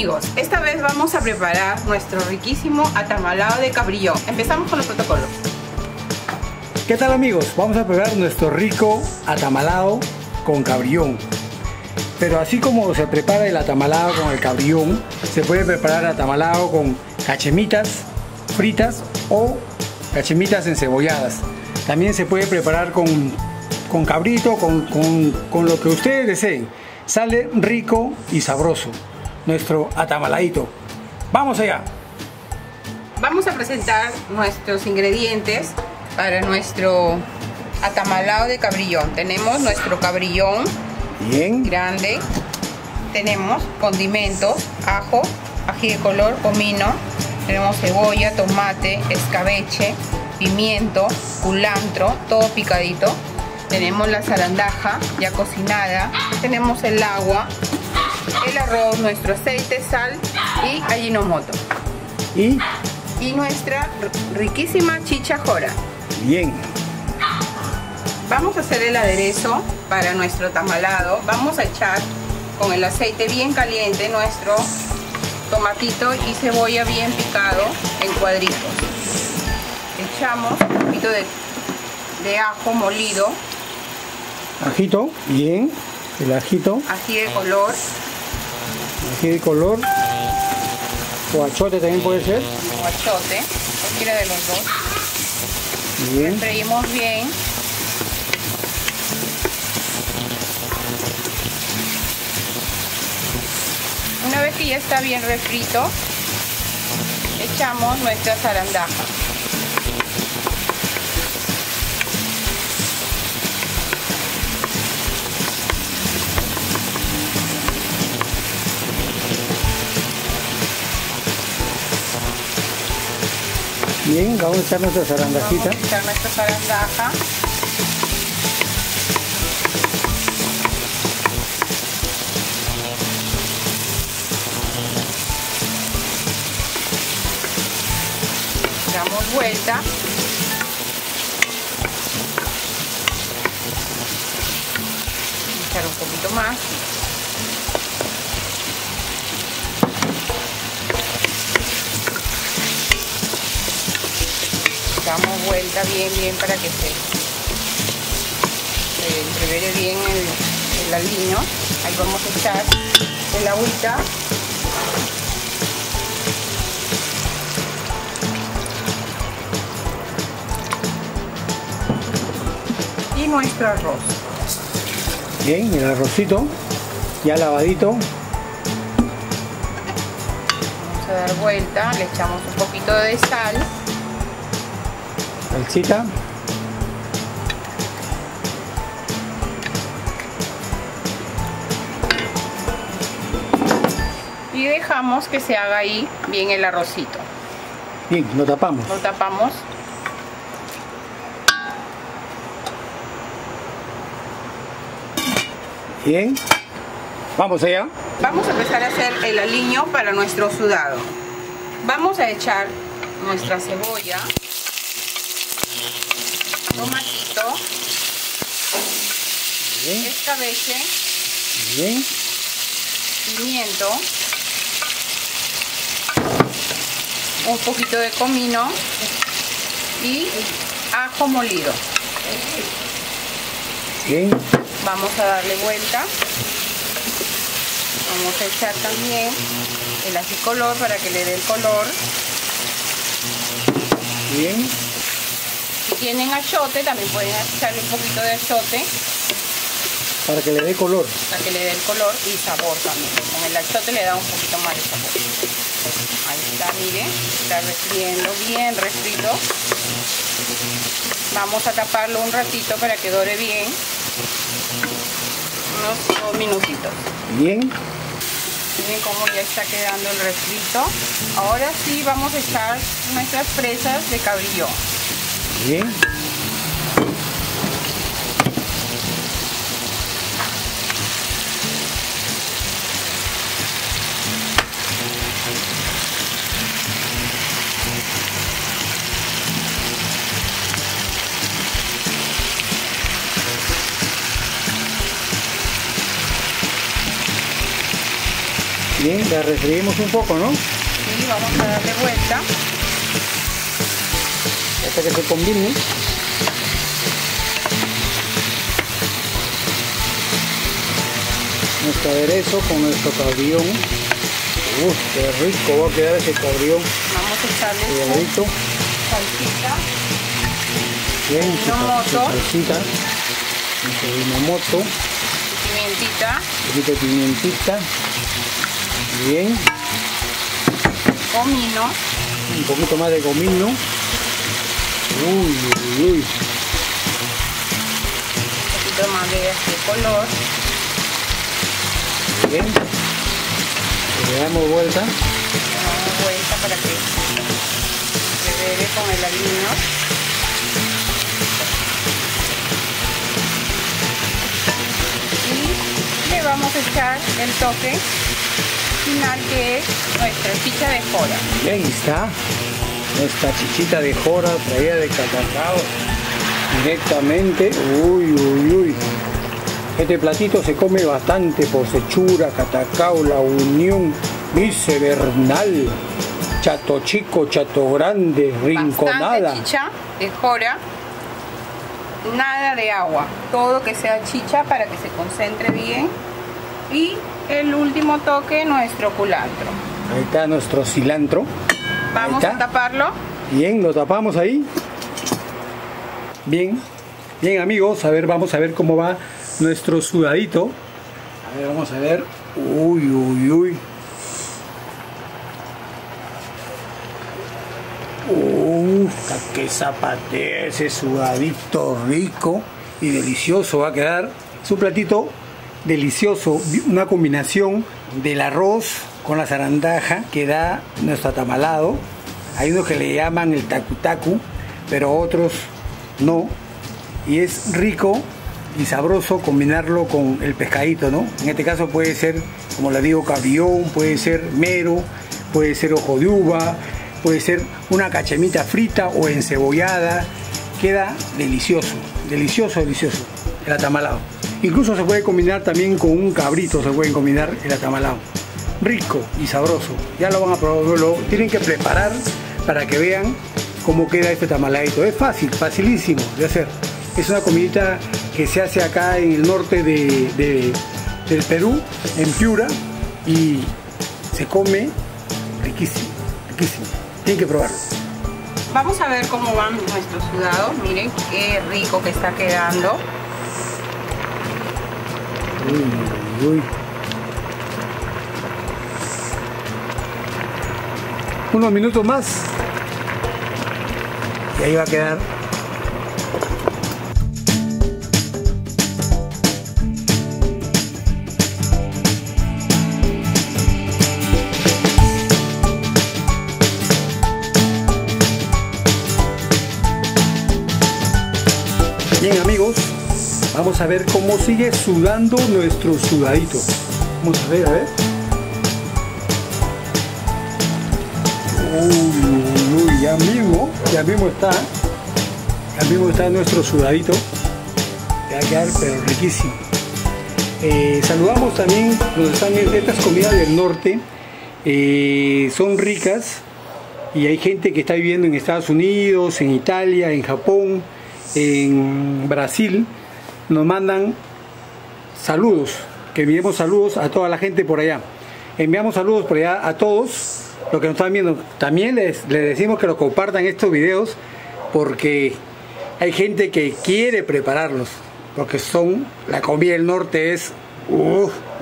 Amigos, esta vez vamos a preparar nuestro riquísimo atamalado de cabrillón. Empezamos con los protocolos. ¿Qué tal amigos? Vamos a preparar nuestro rico atamalado con cabrillón. Pero así como se prepara el atamalado con el cabrillón, se puede preparar atamalado con cachemitas fritas o cachemitas encebolladas. También se puede preparar con, con cabrito, con, con lo que ustedes deseen. Sale rico y sabroso nuestro atamaladito. Vamos allá. Vamos a presentar nuestros ingredientes para nuestro atamalado de cabrillón. Tenemos nuestro cabrillón Bien. grande. Tenemos condimentos, ajo, ají de color, comino. Tenemos cebolla, tomate, escabeche, pimiento, culantro, todo picadito. Tenemos la zarandaja ya cocinada. Tenemos el agua, el arroz, nuestro aceite, sal y ajinomoto. ¿Y? Y nuestra riquísima chicha jora. Bien. Vamos a hacer el aderezo para nuestro tamalado. Vamos a echar con el aceite bien caliente nuestro tomatito y cebolla bien picado en cuadritos. Echamos un poquito de, de ajo molido. Ajito, bien. El ajito. Ají de color ají de color. O achote también puede ser. O achote cualquiera de los dos. Bien. Freímos bien. Una vez que ya está bien refrito echamos nuestra zarandaja Bien, vamos a echar nuestra zarandajita. Vamos a echar nuestra zarandaja. Damos vuelta. Echar un poquito más. Damos vuelta bien bien para que se, se entrevere bien el, el aliño. Ahí vamos a echar el agüita. Y nuestro arroz. Bien el arrocito ya lavadito. Vamos a dar vuelta le echamos un poquito de sal salsita. Y dejamos que se haga ahí bien el arrocito. Bien, lo tapamos. Lo tapamos. Bien. Vamos allá. Vamos a empezar a hacer el aliño para nuestro sudado. Vamos a echar nuestra cebolla tomatito, Bien. escabeche, Bien. pimiento, un poquito de comino y ajo molido. Bien. Vamos a darle vuelta. Vamos a echar también el ají color para que le dé el color. Bien tienen achote, también pueden echarle un poquito de achote. Para que le dé color. Para que le dé el color y sabor también. Con el achote le da un poquito más de sabor. Ahí está, miren, está refriendo bien refrito. Vamos a taparlo un ratito para que dore bien. Unos dos minutitos. Bien. Miren cómo ya está quedando el refrito. Ahora sí vamos a echar nuestras fresas de cabrillón bien. Bien, la refriemos un poco, ¿no? Sí, vamos a darle vuelta. Hasta que se combine. Nuestro aderezo con nuestro cabrión. Uf, qué rico va a quedar ese cabrión. Vamos a echarle Cuidadito. salsita. Bien, salsita. Nuestro ajinomoto. pimientita, Un poquito de pimientita. Bien. comino, Un poquito más de comino. Uy, uy, uy. un poquito más de de color, Bien. Le damos vuelta. le damos vuelta para que se bebe con el aliño. Y le vamos a echar el toque final que es nuestra chicha de jora. Y ahí está. Nuestra chichita de jora traída de cacao. Directamente. Uy, uy, uy. Este platito se come bastante por Sechura, Catacao, La Unión, Vice Bernal, Chato Chico, Chato Grande, Rinconada. Bastante chicha de jora, nada de agua, todo que sea chicha para que se concentre bien. Y el último toque, nuestro culantro. Ahí está nuestro cilantro. Vamos a taparlo. Bien, lo tapamos ahí. Bien, bien amigos, a ver, vamos a ver cómo va nuestro sudadito. A ver, vamos a ver. Uy, uy, uy. Uf, que zapatea ese sudadito rico y delicioso va a quedar. Es un platito delicioso, una combinación del arroz con la zarandaja que da nuestro atamalado. Hay unos que le llaman el tacu tacu, pero otros no. Y es rico y sabroso combinarlo con el pescadito, ¿no? En este caso puede ser, como le digo, cabión, puede ser mero, puede ser ojo de uva, puede ser una cachemita frita o encebollada. Queda delicioso, delicioso, delicioso el atamalado. Incluso se puede combinar también con un cabrito, se puede combinar el atamalado. Rico y sabroso. Ya lo van a probar, lo tienen que preparar para que vean cómo queda este tamaladito. Es fácil, facilísimo de hacer. Es una comidita que se hace acá en el norte de, de- del Perú, en Piura, y se come riquísimo, riquísimo. Tienen que probarlo. Vamos a ver cómo van nuestros sudados. Miren qué rico que está quedando. Uy, uy, Unos minutos más. Y ahí va a quedar. Bien amigos, vamos a ver cómo sigue sudando nuestro sudadito. Vamos a ver, a ver. Uy, uy, ya mismo, ya mismo está, ya mismo está nuestro sudadito. Va a quedar pero riquísimo. Eh, saludamos también, nos están estas comidas del norte, eh, son ricas y hay gente que está viviendo en Estados Unidos, en Italia, en Japón, en Brasil, nos mandan saludos, que enviemos saludos a toda la gente por allá. Enviamos saludos por allá a todos los que nos están viendo. También les, les decimos que lo compartan estos videos porque hay gente que quiere prepararlos, porque son, la comida del norte es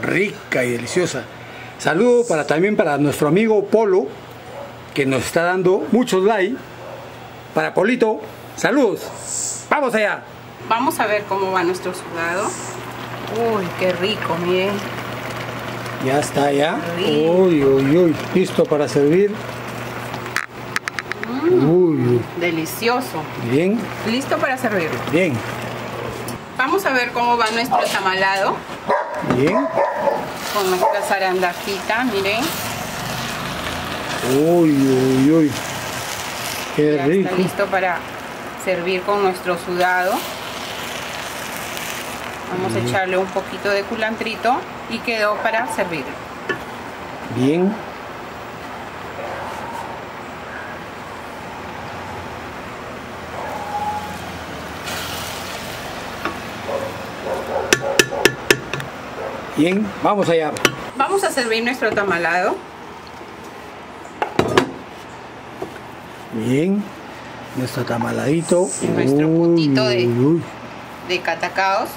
rica y deliciosa. Saludos para, también para nuestro amigo Polo, que nos está dando muchos likes. Para Polito, saludos. Vamos allá. Vamos a ver cómo va nuestro sudado. Uy, qué rico, miren. Ya está, ya. Uy, uy, uy. Listo para servir. Uy, uy. Delicioso. Bien, Listo para servirlo. bien, Vamos a ver cómo va nuestro tamalado bien. con nuestra zarandajita, miren. Uy, uy, uy. Qué Ya rico. está listo para servir con nuestro sudado. Vamos a echarle un poquito de culantrito y quedó para servirlo. Bien. Bien, vamos allá. Vamos a servir nuestro tamalado. Bien, nuestro tamaladito. Nuestro puntito de- uy. de catacaos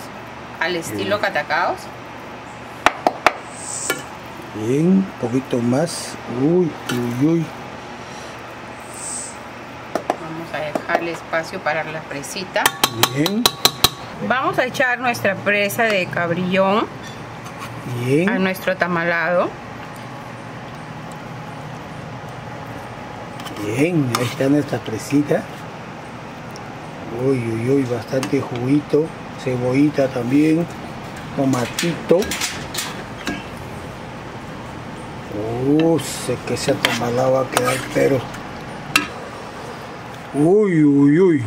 al estilo catacaos. Bien, un poquito más. Uy, uy, uy. Vamos a dejarle espacio para la presita. Bien, Vamos a echar nuestra presa de cabrillón a bien. nuestro tamalado. Bien, ahí está nuestra presita. Uy, uy, uy, bastante juguito. Cebollita también. Tomatito. Uh, sé que ese tamalado va a quedar, pero. Uy, uy, uy.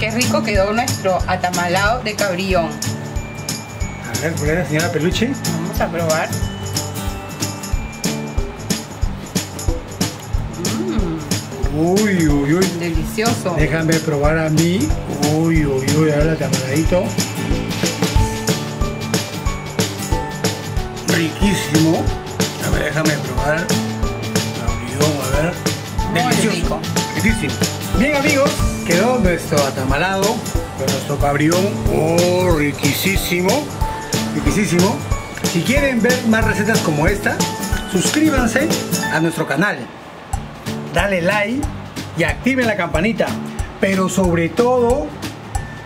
Qué rico quedó nuestro atamalado de cabrillón. A ver, por la señora Peluche. Vamos a probar. Uy, uy, uy. delicioso. Déjame probar a mí. Uy, uy, uy, ahora tamaladito. Riquísimo. A ver, déjame probar. A ver. Rico. Riquísimo. Bien amigos, quedó nuestro atamalado con nuestro cabrillón. Oh, riquísimo. Riquísimo. Si quieren ver más recetas como esta, suscríbanse a nuestro canal dale like y activen la campanita. Pero sobre todo,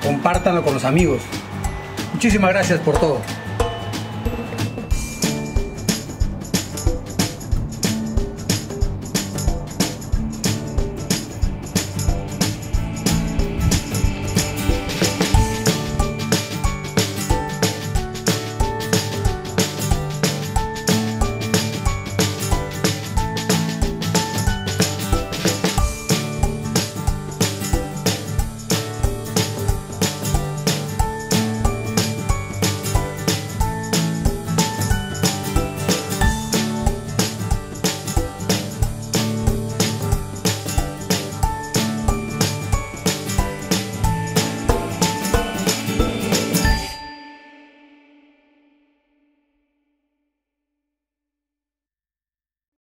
compártanlo con los amigos. Muchísimas gracias por todo.